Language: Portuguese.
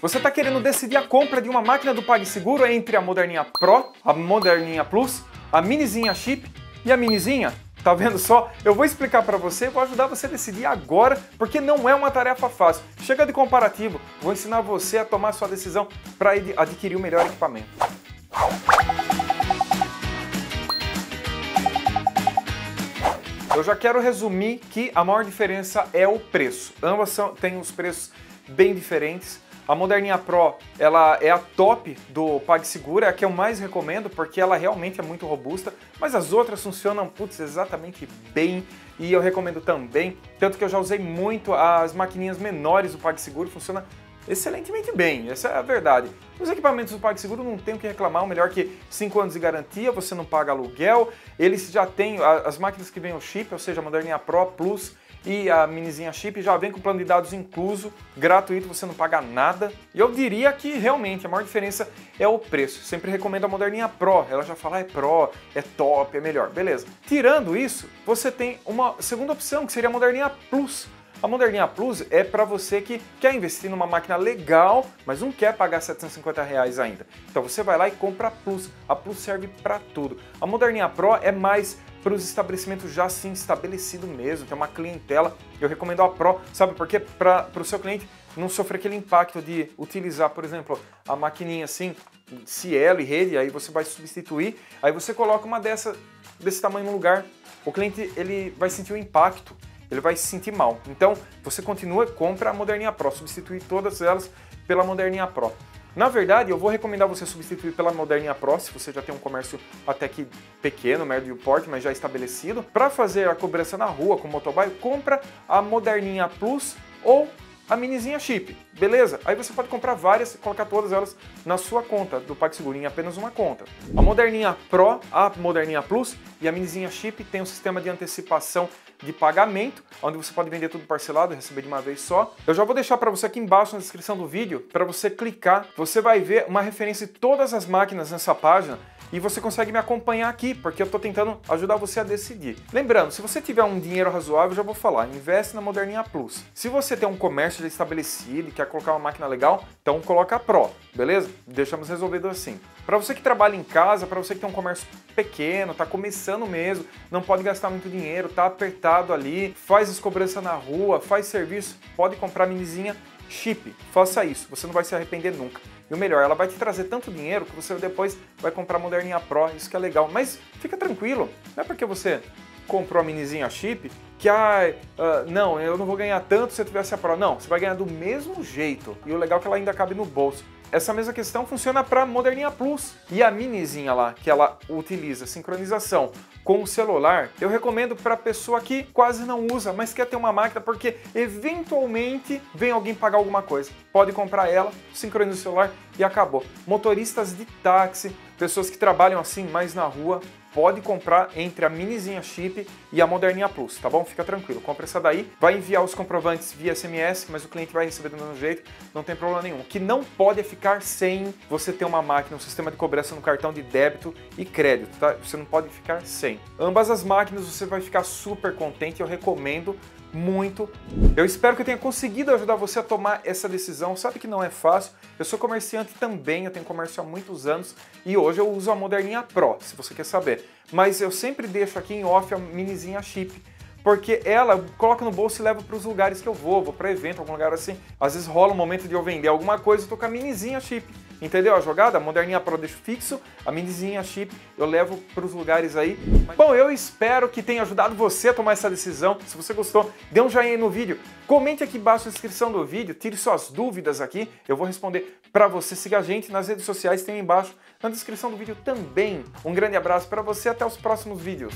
Você está querendo decidir a compra de uma máquina do PagSeguro entre a Moderninha Pro, a Moderninha Plus, a Minizinha Chip e a Minizinha? Tá vendo só? Eu vou explicar para você, vou ajudar você a decidir agora, porque não é uma tarefa fácil. Chega de comparativo, vou ensinar você a tomar sua decisão para adquirir o melhor equipamento. Eu já quero resumir que a maior diferença é o preço. Ambas são, têm os preços bem diferentes. A Moderninha Pro, ela é a top do PagSeguro, é a que eu mais recomendo porque ela realmente é muito robusta, mas as outras funcionam, putz, exatamente bem e eu recomendo também, tanto que eu já usei muito as maquininhas menores do PagSeguro, funciona excelentemente bem, essa é a verdade. Os equipamentos do PagSeguro não tem o que reclamar, o melhor que 5 anos de garantia, você não paga aluguel, eles já têm as máquinas que vêm o chip, ou seja, a Moderninha Pro Plus, e a minizinha chip já vem com plano de dados incluso, gratuito, você não paga nada. E eu diria que realmente a maior diferença é o preço. Sempre recomendo a Moderninha Pro, ela já fala ah, é Pro, é top, é melhor, beleza. Tirando isso, você tem uma segunda opção que seria a Moderninha Plus. A Moderninha Plus é para você que quer investir numa máquina legal, mas não quer pagar 750 reais ainda. Então você vai lá e compra a Plus. A Plus serve para tudo. A Moderninha Pro é mais para os estabelecimentos já assim estabelecido mesmo, tem uma clientela. Eu recomendo a Pro, sabe por quê? Para o seu cliente não sofrer aquele impacto de utilizar, por exemplo, a maquininha assim, Cielo e rede, aí você vai substituir, aí você coloca uma dessa desse tamanho no lugar, o cliente ele vai sentir o impacto, ele vai se sentir mal. Então, você continua, compra a Moderninha Pro, substitui todas elas pela Moderninha Pro. Na verdade, eu vou recomendar você substituir pela Moderninha Pro, se você já tem um comércio até que pequeno, médio porte, mas já estabelecido. Para fazer a cobrança na rua com motoboy, compra a Moderninha Plus ou a minizinha chip, beleza? Aí você pode comprar várias e colocar todas elas na sua conta do PagSeguro, em apenas uma conta. A Moderninha Pro, a Moderninha Plus e a minizinha chip tem um sistema de antecipação de pagamento, onde você pode vender tudo parcelado e receber de uma vez só. Eu já vou deixar para você aqui embaixo na descrição do vídeo, para você clicar, você vai ver uma referência de todas as máquinas nessa página e você consegue me acompanhar aqui, porque eu estou tentando ajudar você a decidir. Lembrando, se você tiver um dinheiro razoável, já vou falar, investe na Moderninha Plus. Se você tem um comércio já estabelecido e quer colocar uma máquina legal, então coloca a Pro, beleza? Deixamos resolvido assim. Para você que trabalha em casa, para você que tem um comércio pequeno, está começando mesmo, não pode gastar muito dinheiro, está apertado ali, faz as cobranças na rua, faz serviço, pode comprar minizinha chip. Faça isso, você não vai se arrepender nunca. E o melhor, ela vai te trazer tanto dinheiro que você depois vai comprar a Moderninha Pro, isso que é legal. Mas fica tranquilo, não é porque você comprou a minizinha chip que, ah, uh, não, eu não vou ganhar tanto se eu tivesse a Pro. Não, você vai ganhar do mesmo jeito. E o legal é que ela ainda cabe no bolso. Essa mesma questão funciona para Moderninha Plus. E a minizinha lá, que ela utiliza sincronização com o celular, eu recomendo para pessoa que quase não usa, mas quer ter uma máquina porque eventualmente vem alguém pagar alguma coisa. Pode comprar ela, sincroniza o celular e acabou. Motoristas de táxi, pessoas que trabalham assim mais na rua, pode comprar entre a minizinha chip e a moderninha plus, tá bom? Fica tranquilo, compra essa daí, vai enviar os comprovantes via SMS, mas o cliente vai receber do mesmo jeito, não tem problema nenhum. O que não pode é ficar sem você ter uma máquina, um sistema de cobrança no cartão de débito e crédito, tá? Você não pode ficar sem. Ambas as máquinas você vai ficar super contente, eu recomendo muito. Eu espero que eu tenha conseguido ajudar você a tomar essa decisão. Sabe que não é fácil. Eu sou comerciante também, eu tenho comércio há muitos anos e hoje eu uso a Moderninha Pro, se você quer saber. Mas eu sempre deixo aqui em off a minizinha chip porque ela coloca no bolso e leva para os lugares que eu vou, vou para evento, algum lugar assim. Às vezes rola um momento de eu vender alguma coisa, eu tô com a minizinha chip. Entendeu a jogada? A moderninha Pro deixo fixo, a minizinha chip eu levo para os lugares aí. Bom, eu espero que tenha ajudado você a tomar essa decisão. Se você gostou, dê um joinha aí no vídeo. Comente aqui embaixo na descrição do vídeo, tire suas dúvidas aqui, eu vou responder para você. Siga a gente nas redes sociais, tem aí embaixo na descrição do vídeo também. Um grande abraço para você, até os próximos vídeos.